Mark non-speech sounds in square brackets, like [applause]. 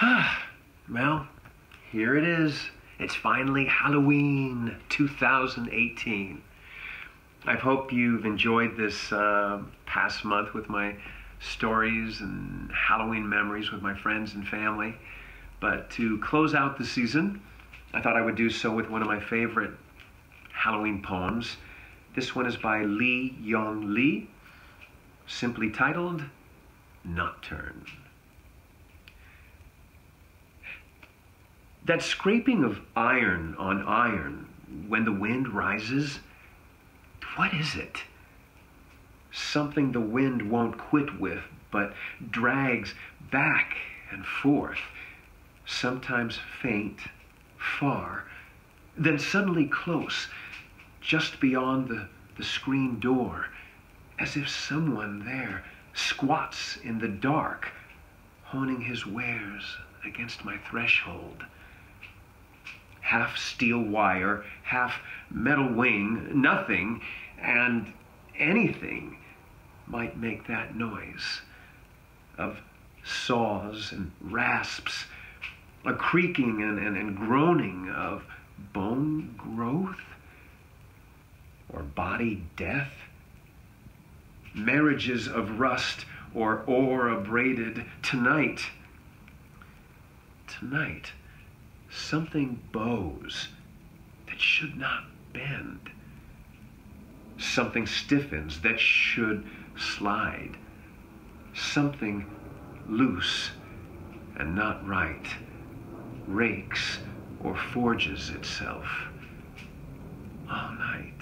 [sighs] well, here it is. It's finally Halloween 2018. I hope you've enjoyed this uh, past month with my stories and Halloween memories with my friends and family. But to close out the season, I thought I would do so with one of my favorite Halloween poems. This one is by Li-Young Lee, simply titled Nocturne. That scraping of iron on iron when the wind rises, what is it? Something the wind won't quit with, but drags back and forth, sometimes faint, far, then suddenly close, just beyond the, the screen door, as if someone there squats in the dark, honing his wares against my threshold half steel wire, half metal wing, nothing and anything might make that noise of saws and rasps, a creaking and, and, and groaning of bone growth or body death, marriages of rust or ore abraded tonight. Tonight something bows that should not bend. Something stiffens that should slide. Something loose and not right rakes or forges itself all night.